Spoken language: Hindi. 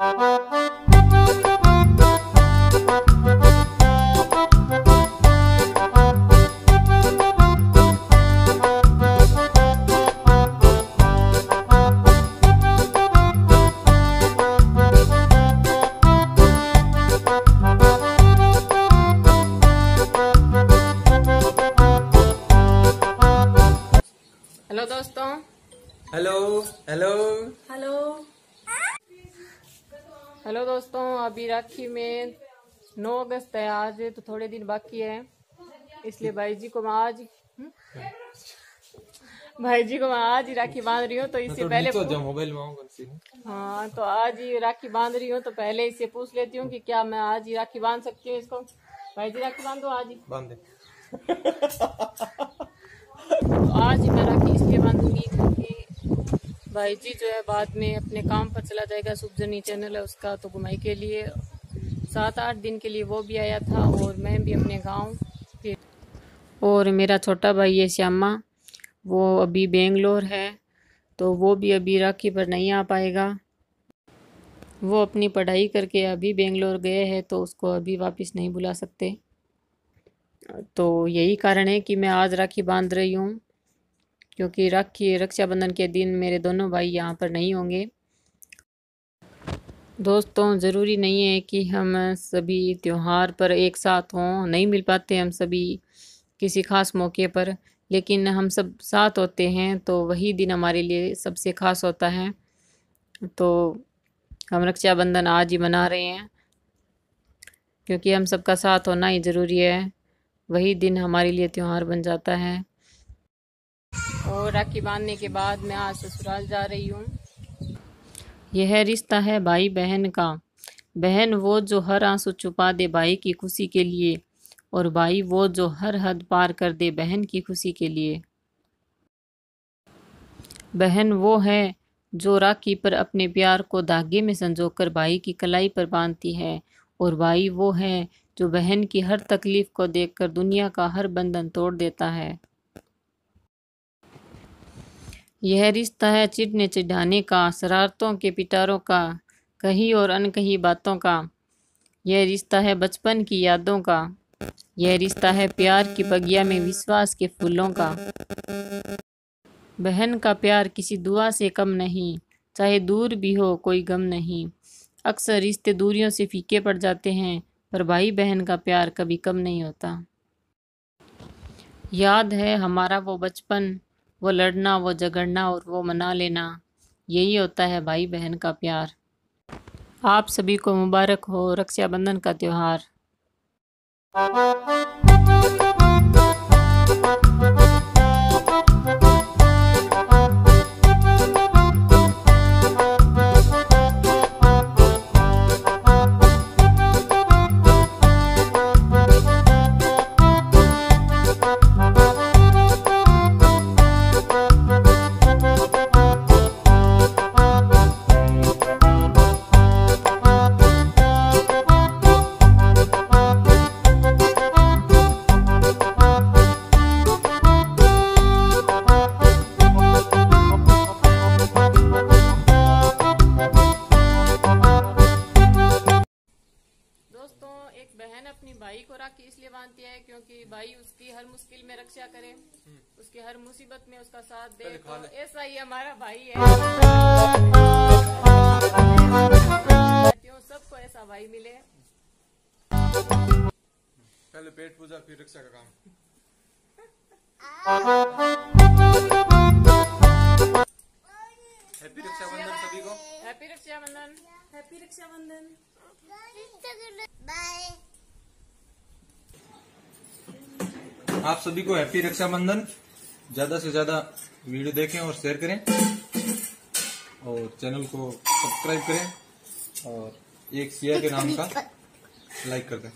हेलो दोस्तों। हेलो हेलो हेलो हेलो दोस्तों अभी राखी में 9 अगस्त है आज तो थोड़े दिन बाकी है। इसलिए भाई जी को मैं आज हम्म? भाई जी को मैं आज ही राखी बाँध रही हूँ तो इससे पहले तो जब मोबाइल में हाँ तो आज ही राखी बाँध रही हूँ तो पहले इससे पूछ लेती हूँ कि क्या मैं आज ही राखी बाँध सकती हूँ इसको। भाई जी राखी बाँध दो आज ही। बाँध। दे तो आज ही मैं राखी इसलिए बांधूँगी क्योंकि भाई जी, जो है बाद में अपने काम पर चला जाएगा सुखजनी चैनल है उसका तो घुमाई के लिए। सात आठ दिन के लिए वो भी आया था और मैं भी अपने गाँव और मेरा छोटा भाई है श्यामा, वो अभी बेंगलोर है तो वो भी अभी राखी पर नहीं आ पाएगा। वो अपनी पढ़ाई करके अभी बेंगलोर गए हैं तो उसको अभी वापस नहीं बुला सकते। तो यही कारण है कि मैं आज राखी बाँध रही हूँ। क्योंकि राखी रक्षाबंधन के दिन मेरे दोनों भाई यहाँ पर नहीं होंगे। दोस्तों, ज़रूरी नहीं है कि हम सभी त्यौहार पर एक साथ हों, नहीं मिल पाते हम सभी किसी ख़ास मौके पर, लेकिन हम सब साथ होते हैं तो वही दिन हमारे लिए सबसे ख़ास होता है। तो हम रक्षाबंधन आज ही मना रहे हैं, क्योंकि हम सबका साथ होना ही ज़रूरी है। वही दिन हमारे लिए त्यौहार बन जाता है। और राखी बांधने के बाद मैं आज ससुराल जा रही हूँ। यह रिश्ता है भाई बहन का। बहन वो जो हर आँसू छुपा दे भाई की खुशी के लिए और भाई वो जो हर हद पार कर दे बहन की खुशी के लिए। बहन वो है जो राखी पर अपने प्यार को धागे में संजोकर भाई की कलाई पर बांधती है और भाई वो है जो बहन की हर तकलीफ़ को देखकर दुनिया का हर बंधन तोड़ देता है। यह रिश्ता है चिढ़ने चिढ़ाने का, शरारतों के पिटारों का, कही और अनकही बातों का। यह रिश्ता है बचपन की यादों का। यह रिश्ता है प्यार की बगिया में विश्वास के फूलों का। बहन का प्यार किसी दुआ से कम नहीं, चाहे दूर भी हो कोई गम नहीं। अक्सर रिश्ते दूरियों से फीके पड़ जाते हैं, पर भाई बहन का प्यार कभी कम नहीं होता। याद है हमारा वो बचपन वो लड़ना, वो झगड़ना और वो मना लेना, यही होता है भाई बहन का प्यार। आप सभी को मुबारक हो रक्षाबंधन का त्यौहार। को राखी इसलिए बांधती है क्योंकि भाई उसकी हर मुश्किल में रक्षा करे। उसकी हर मुसीबत में उसका साथ दे। तो ऐसा ही हमारा भाई है। सबको ऐसा भाई मिले? पहले पेट पूजा फिर रक्षा का काम। हैप्पी रक्षाबंधन सभी को। Happy Rakshabandhan. Happy Rakshabandhan. Bye आप सभी को हैप्पी रक्षाबंधन। ज़्यादा से ज़्यादा वीडियो देखें और शेयर करें। और चैनल को सब्सक्राइब करें और एक सिया के नाम का लाइक कर दें।